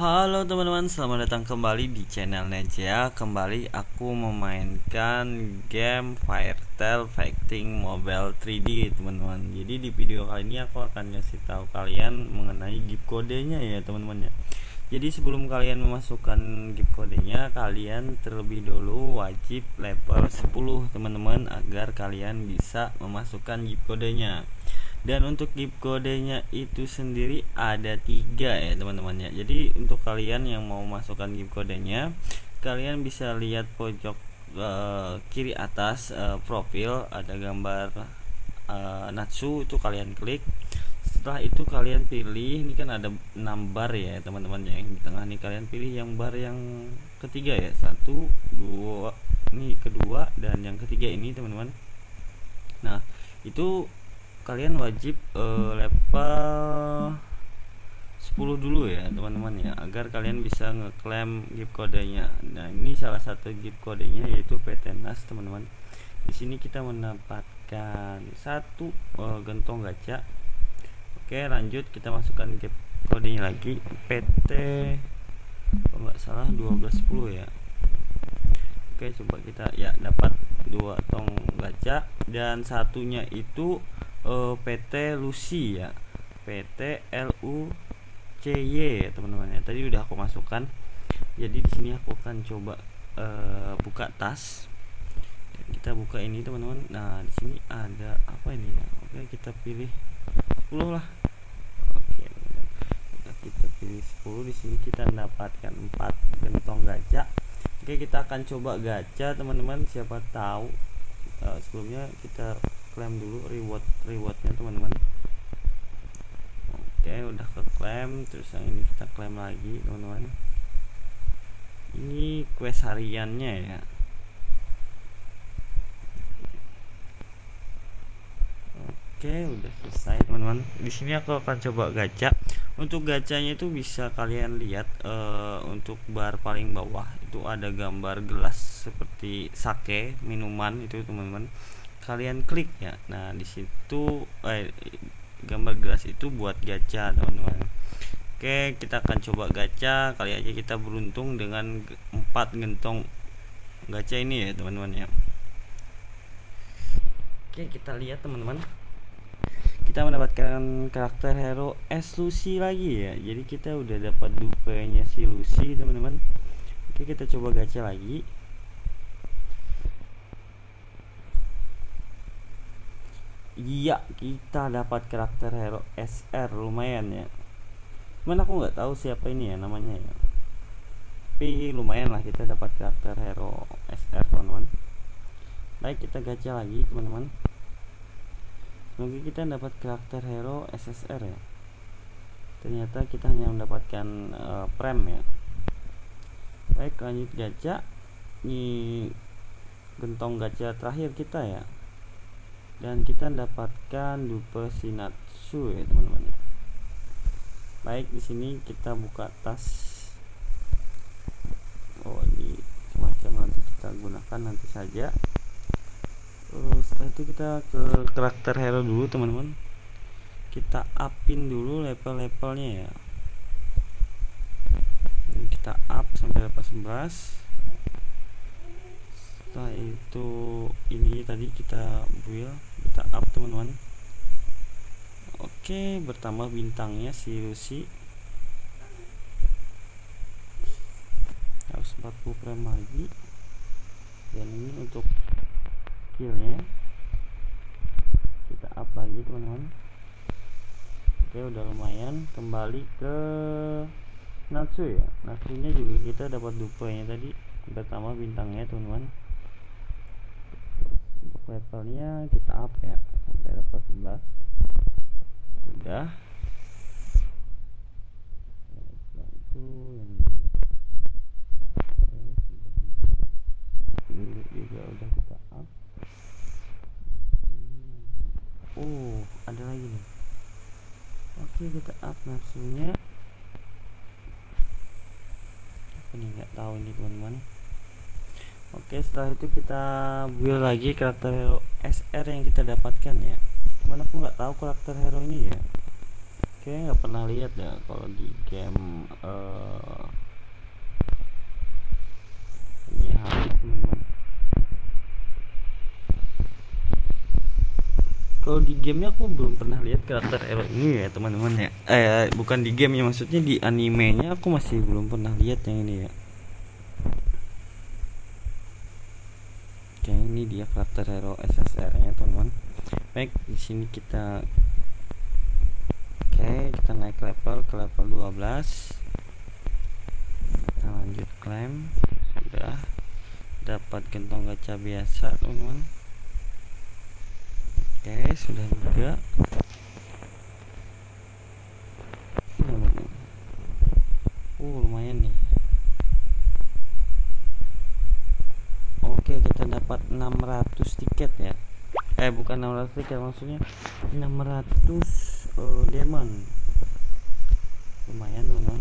Halo teman-teman, selamat datang kembali di channel Neja. Kembali aku memainkan game Firetail Fighting Mobile 3D, teman-teman. Jadi di video kali ini aku akan ngasih tahu kalian mengenai gift kodenya ya, teman-teman ya. Jadi sebelum kalian memasukkan gift kodenya, kalian terlebih dulu wajib level 10, teman-teman, agar kalian bisa memasukkan gift kodenya dan untuk gift kodenya itu sendiri ada tiga ya teman-teman ya. Jadi untuk kalian yang mau masukkan gift kodenya kalian bisa lihat pojok uh, kiri atas uh, profil ada gambar uh, Natsu itu kalian klik. Setelah itu kalian pilih ini kan ada 6 bar ya teman-teman yang di tengah nih. Kalian pilih yang bar yang ketiga ya. Satu dua ini kedua dan yang ketiga ini teman-teman. Nah itu kalian wajib uh, level 10 dulu ya teman-teman ya agar kalian bisa ngeklaim gift kodenya nah ini salah satu gift kodenya yaitu PT NAS teman-teman. Di sini kita mendapatkan satu uh, gentong gacha. Oke lanjut kita masukkan gift kodenya lagi. PT kalau nggak salah 1210 ya. Oke coba kita ya dapat dua tong gacha. Dan satunya itu uh, eh, PT Lucy ya. PT ya teman-teman ya. Tadi udah aku masukkan. Jadi di sini aku akan coba uh, buka tas. Kita buka ini teman-teman. Nah di sini ada apa ini ya? Oke kita pilih 10 lah. Oke kita pilih 10 di sini kita mendapatkan 4 gentong gajah. Oke kita akan coba gacha teman-teman. Siapa tahu uh, sebelumnya kita klaim dulu reward rewardnya teman-teman. Oke udah ke klaim terus yang ini kita klaim lagi teman-teman. Ini quest hariannya ya. Oke udah selesai teman-teman. Di sini aku akan coba gacha. Untuk gacanya itu bisa kalian lihat uh, untuk bar paling bawah itu ada gambar gelas seperti sake minuman itu teman-teman kalian klik ya. Nah di situ eh, gambar gelas itu buat gacha teman-teman. Oke kita akan coba gacha. Kali aja kita beruntung dengan empat gentong gacha ini ya teman-teman ya. Oke kita lihat teman-teman. Kita mendapatkan karakter hero S Lucy lagi ya. Jadi kita udah dapat dupenya si Lucy teman-teman. Oke kita coba gacha lagi iya kita dapat karakter hero SR lumayan ya. Cuman aku nggak tahu siapa ini ya namanya ya. Tapi lumayan lah kita dapat karakter hero SR teman-teman. Baik kita gacha lagi teman-teman. Semoga kita dapat karakter hero SSR ya. Ternyata kita hanya mendapatkan uh, prem ya. Baik lanjut gacha. Ini gentong gacha terakhir kita ya dan kita dapatkan dupe sinatsu ya teman-teman. Baik di sini kita buka tas. Oh ini semacam nanti kita gunakan nanti saja. Terus setelah itu kita ke karakter hero dulu teman-teman. Kita upin dulu level-levelnya ya. Kita up sampai level 11 setelah itu ini tadi kita build kita up teman-teman. Oke bertambah bintangnya si Lucy. Harus 40 frame lagi. Dan ini untuk skillnya. Kita up lagi teman-teman. Oke udah lumayan. Kembali ke Natsu ya. Natsunya juga kita dapat dupanya tadi. Pertama bintangnya teman-teman levelnya kita up ya sampai level 11 sudah itu yang ini. Juga kita up. Oh ada lagi nih. Oke kita up nafsunya apa nih? Nggak tahu ini teman-teman Oke setelah itu kita build lagi karakter hero SR yang kita dapatkan ya Cuman aku nggak tahu karakter hero ini ya Oke, nggak pernah lihat ya kalau di game uh, ini teman-teman. Kalau di gamenya aku belum pernah lihat karakter hero ini ya teman-teman ya. Eh bukan di game ya maksudnya di animenya aku masih belum pernah lihat yang ini ya. Oke ini dia karakter hero SSR nya teman-teman. Baik di sini kita Oke kita naik level ke level 12 kita lanjut klaim sudah. Dapat gentong gacha biasa teman-teman. Oke sudah juga uh lumayan nih oke kita dapat 600 tiket ya eh bukan 600 tiket maksudnya 600 uh, demon lumayan teman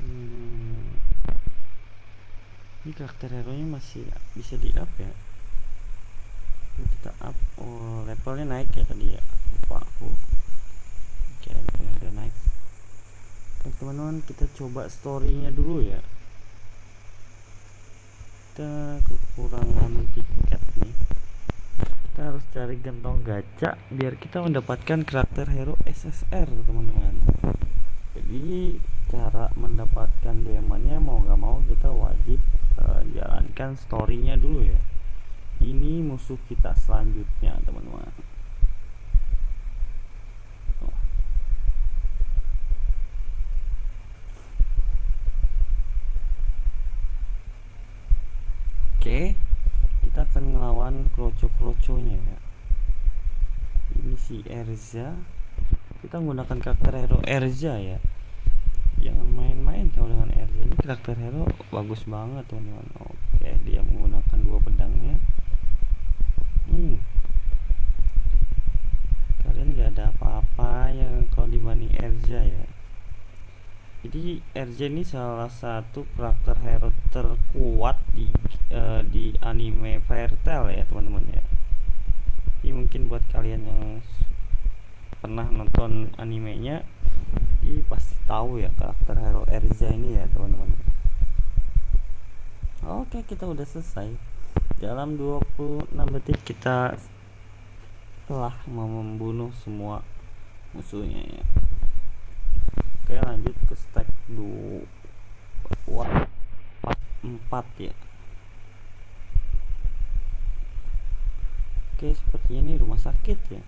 hmm. ini karakter hero nya masih bisa di up ya kita up. Oh levelnya naik ya tadi ya? Lupa aku. Oke levelnya udah naik. Teman-teman kita coba storynya dulu ya kita kekurangan tiket nih. Kita harus cari gentong gacha biar kita mendapatkan karakter hero SSR teman-teman. Jadi cara mendapatkan diamondnya mau nggak mau kita wajib uh, jalankan storynya dulu ya. Ini musuh kita selanjutnya teman-teman Oke, okay kita akan melawan kroco-kroconya ya. Ini si Erza. Kita menggunakan karakter hero Erza ya. Jangan main-main kalau dengan Erza. Ini karakter hero bagus banget teman-teman. Oke dia menggunakan dua pedangnya. Hmm. kalian gak ada apa-apa yang kalau dibanding Erza ya jadi RJ ini salah satu karakter hero terkuat di uh, di anime Fairy Tail ya teman-teman ya. Ini mungkin buat kalian yang pernah nonton animenya ini pasti tahu ya karakter hero Erza ini ya teman-teman. Oke kita udah selesai. Dalam 26 detik kita telah membunuh semua musuhnya ya oke lanjut ke stack 2 4 4 ya. Oke sepertinya ini rumah sakit ya.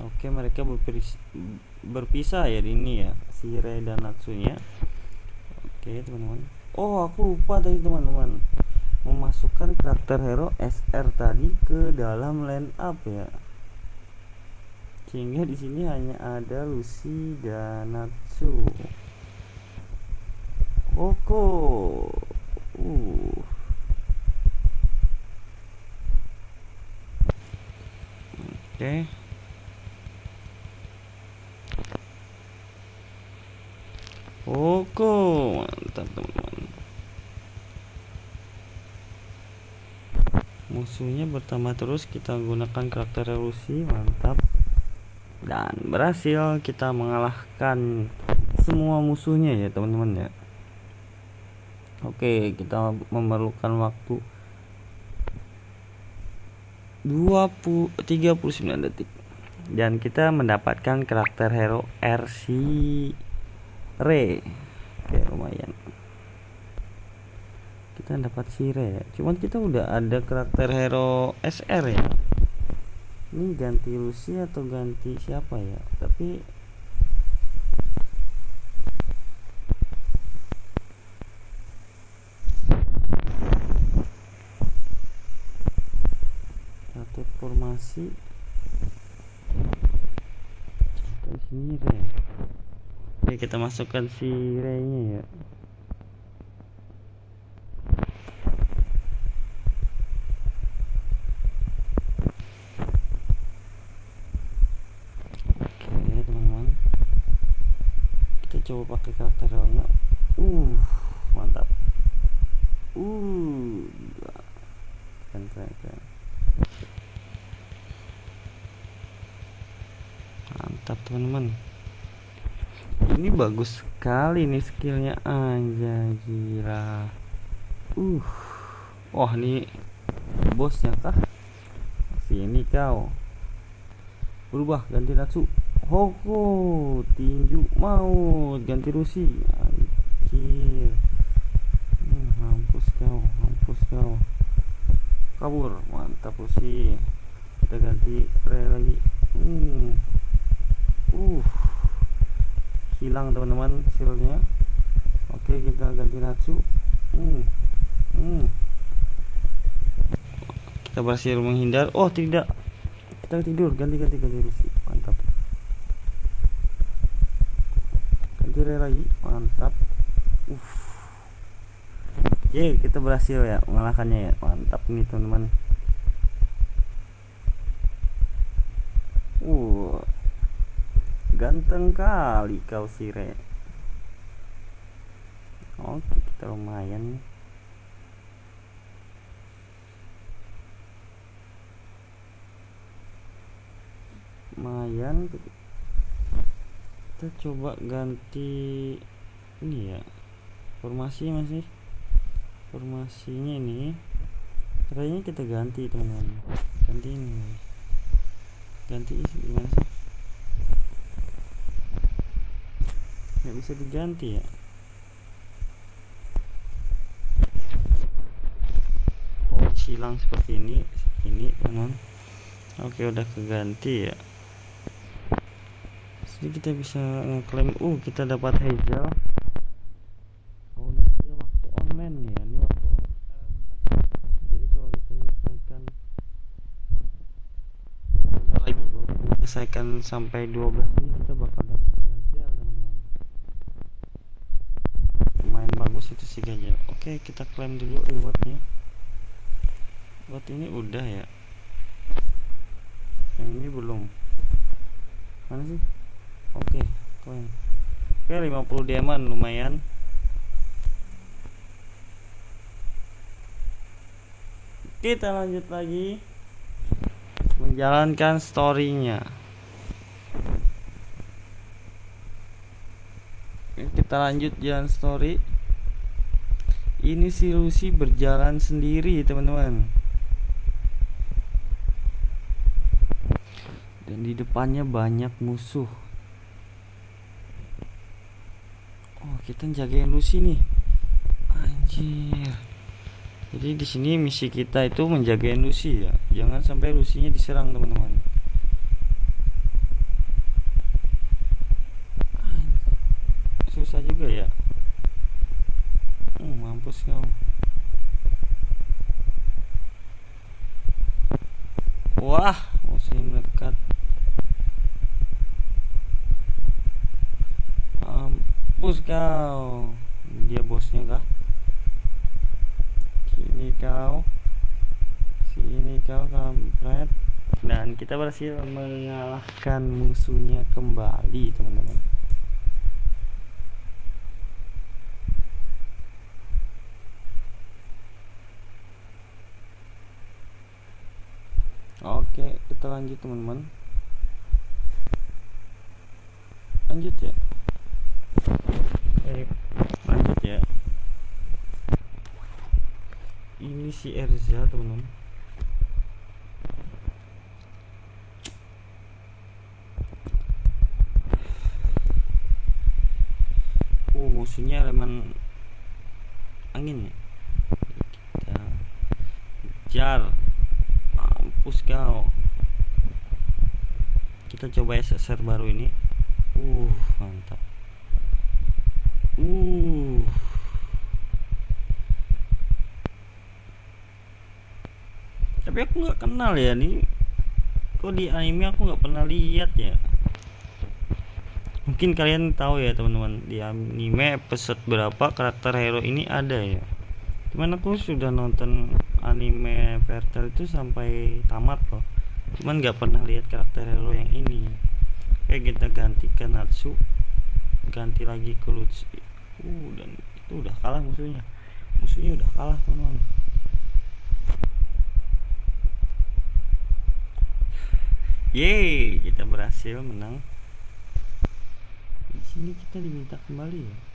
Oke mereka berpisah ya ini ya si Rei dan Natsunya. Oke teman-teman. Oh aku lupa tadi teman-teman memasukkan karakter hero SR tadi ke dalam line up ya. Sehingga di sini hanya ada Lucy dan Natsu. Koko uh. Oke. Okay. Koko mantap teman-teman musuhnya bertambah terus kita gunakan karakter revolusi mantap. Dan berhasil kita mengalahkan semua musuhnya ya teman-teman ya. Oke kita memerlukan waktu 20 39 detik. Dan kita mendapatkan karakter hero RC Re oke lumayan kita dapat sire ya cuman kita udah ada karakter hero SR ya? Ini ganti Lucy atau ganti siapa ya? Tapi satu formasi. Sini Re Oke kita masukkan si Re nya ya coba pakai karakter realnya uh mantap uh keren keren keren mantap teman-teman. Ini bagus sekali nih skillnya. Aja gila. Uh. Wah ini bosnya kah? Sini kau. Berubah ganti Natsu. Hoko tinju mau ganti Rusi anjir. Hmm, mampus kau mampus kau. Kabur mantap Rusi kita ganti Ray lagi. Hmm. Uh hilang teman-teman silnya oke kita ganti Natsu. Hmm. Hmm. kita berhasil menghindar. Oh tidak. Kita tidur. Ganti ganti ganti Rusi mantap. Ganti lagi mantap. Uh Ye, kita berhasil ya mengalahkannya ya. Mantap nih, teman-teman. Uh. Ganteng kali kau Sire. Oke, kita lumayan. Lumayan kita coba ganti ini ya. Formasi masih formasinya ini. Kayaknya kita ganti teman-teman. Ganti ini. Ganti gimana sih nggak bisa diganti ya? Oh silang seperti ini ini teman oke udah keganti ya. Jadi kita bisa ngeklaim uh kita dapat hijau. Selesaikan sampai 12 ini kita bakal dapat gajah teman-teman lumayan oke kita klaim dulu rewardnya. Reward ini udah ya? Yang ini belum. Mana sih? Oke klaim. Oke 50 diamond lumayan. Kita lanjut lagi. Menjalankan storynya. Kita lanjut jalan story ini si Lucy berjalan sendiri teman-teman. Dan di depannya banyak musuh. Oh kita jagain Lucy nih. Anjir. Jadi di sini misi kita itu menjagain Lucy ya. Jangan sampai Lucy-nya diserang teman-teman. Susah juga ya kau wah musuh mendekat mampus kau dia bosnya kah sini kau. Sini kau kampret. Dan kita berhasil mengalahkan musuhnya kembali teman-teman Oke, kita lanjut teman-teman. Lanjut ya. Oke, lanjut ya. Ini si Erza, teman-teman. Oh, musuhnya elemen angin ya. Kita kejar mampus kau. Kita coba SSR baru ini. Uh mantap. Uh. Tapi aku nggak kenal ya nih. Kok di anime aku nggak pernah lihat ya? Mungkin kalian tahu ya teman-teman. Di anime episode berapa karakter hero ini ada ya? Cuman aku sudah nonton anime Vertel itu sampai tamat loh cuman nggak pernah lihat karakter hero yang ini. Kayak kita ganti ke Natsu. Ganti lagi ke Lutsu. Uh dan itu udah kalah musuhnya. Musuhnya udah kalah teman-teman. Yeay, kita berhasil menang. Di sini kita diminta kembali ya.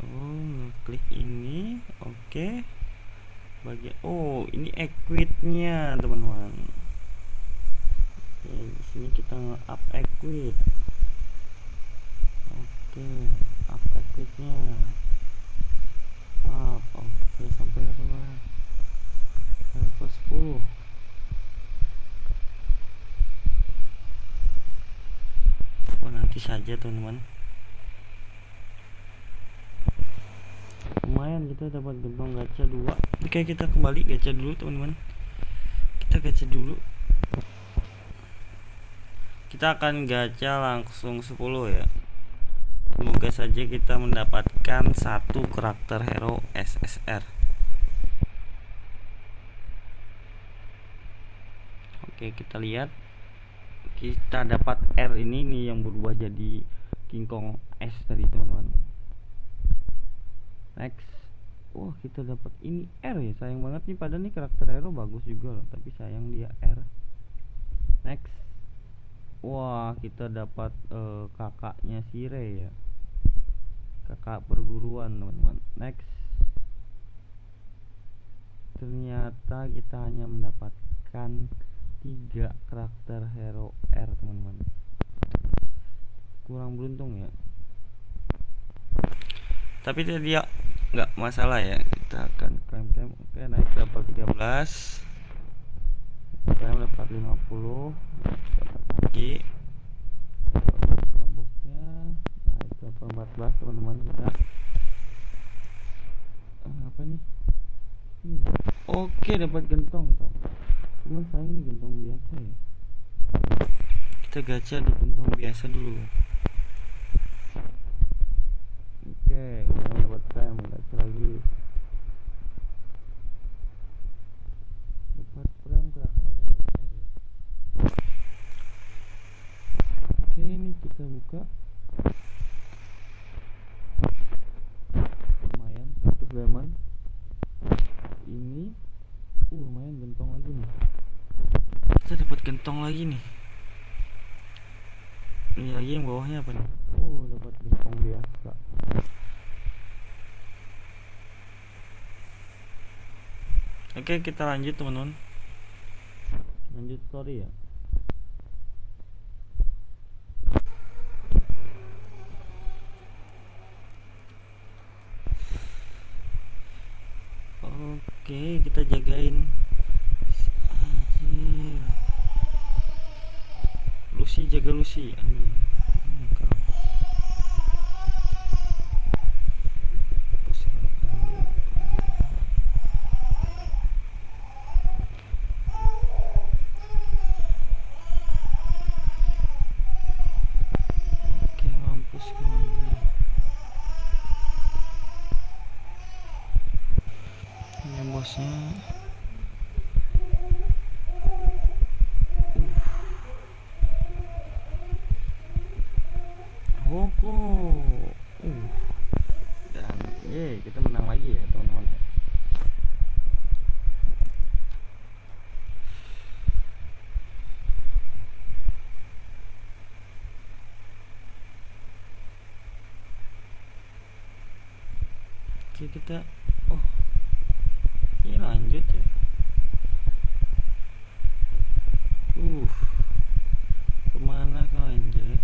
Oh, klik ini, oke. Okay. Bagian, oh ini equipnya teman-teman. Oke, di sini kita nge-up equip. Oke, up equipnya. Up, oke sampai berapa? Level 10. oh nanti saja teman-teman lumayan kita dapat gentong gacha dua. Oke kita kembali gacha dulu teman-teman. Kita gacha dulu. Kita akan gacha langsung 10 ya. Semoga saja kita mendapatkan satu karakter hero SSR oke kita lihat. Kita dapat R ini nih yang berubah jadi King Kong S tadi teman-teman next wah kita dapat ini R ya sayang banget nih. Padahal nih karakter hero bagus juga loh tapi sayang dia R. Next. Wah kita dapat uh, kakaknya si Ray ya. Kakak perguruan teman-teman. Next. Ternyata kita hanya mendapatkan tiga karakter hero R teman-teman. Kurang beruntung ya tapi dia nggak masalah ya. Kita akan klaim klaim oke naik level 13 klaim dapat 50 dapat lagi. Boxnya naik level 14 teman-teman kita. Ah, apa nih hmm. oke dapat gentong tau cuman saya ini gentong biasa ya. Kita gacha di gentong biasa dulu oke dapat frame gacha lagi. Dapat frame karakter oke ini kita buka. Lumayan satu diamond ini uh lumayan gentong lagi nih. Kita dapat gentong lagi nih. Ini lagi yang bawahnya apa nih? Oh dapat gentong biasa oke kita lanjut teman-teman. Lanjut story ya. Oke, kita jagain. Anjir. Lucy jaga Lucy. Amin. Oke, mampus kawan. Ini bosnya. Hoko. Uh. Dan ye, kita menang lagi ya, teman-teman. Oke, kita oh. Ini lanjut ya. Uh. Ke mana kau anjay?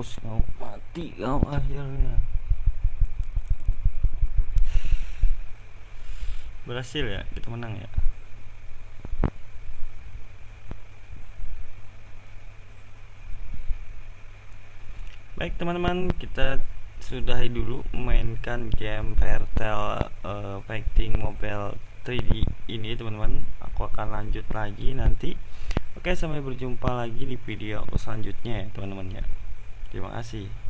Mampus kau. Mati kau akhirnya. Berhasil ya kita menang ya? Baik teman-teman kita sudahi dulu mainkan game Vertel uh, Fighting Mobile 3 3D ini teman-teman. Aku akan lanjut lagi nanti. Oke sampai berjumpa lagi di video aku selanjutnya ya teman-teman ya terima kasih